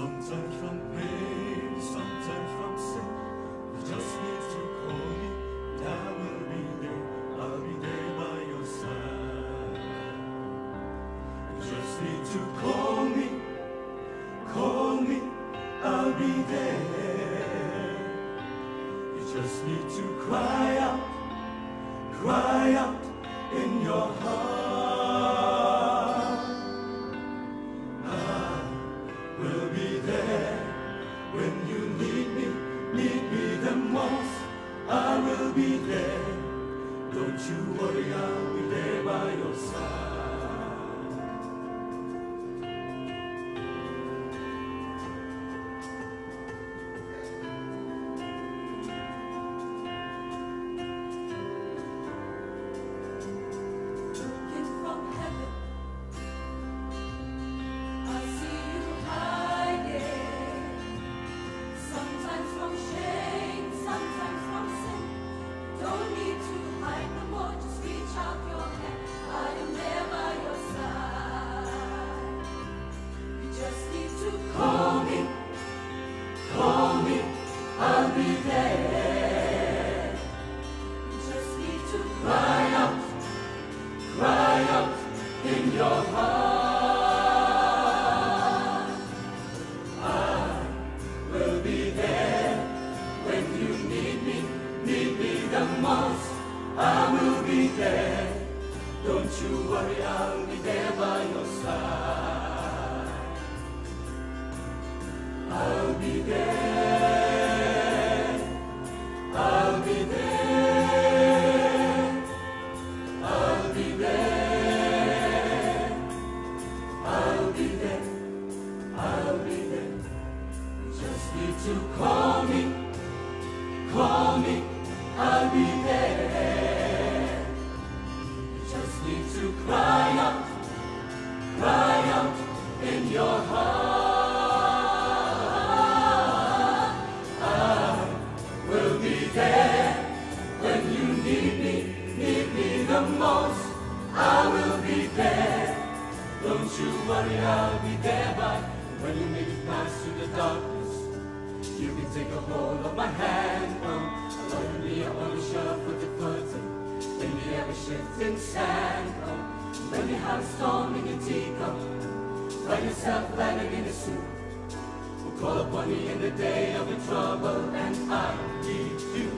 Sometimes from pain, sometimes from sin. You just need to call me, and I will be there. I'll be there by your side. You just need to call me, call me, I'll be there. You just need to cry out, cry out in your heart. Be there. Don't you worry, I'll be there by your side. There. Don't you worry, I'll be there by your side. You need to call me. Call me. I'll be there. You just need to cry out. Cry out in your heart. I will be there when you need me, need me the most. I will be there. Don't you worry, I'll be there by when you make it past through the darkness. You can take a hold of my hand. Um, allow me on the shelf with the curtain. In the ever shifting sand. When you have a storm in your teacup, find yourself landing in a soup. We'll call upon you in the day of your trouble, and I need you.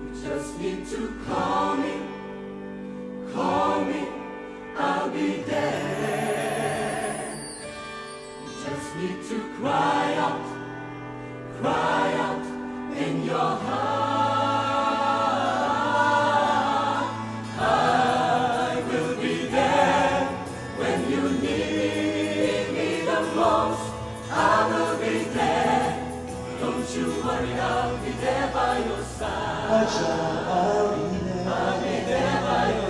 You just need to call me, call me, I'll be there. You just need to cry out, I'll be there when you need me the most I will be there Don't you worry I'll be there by your side. I'll be there by your side.